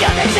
You're the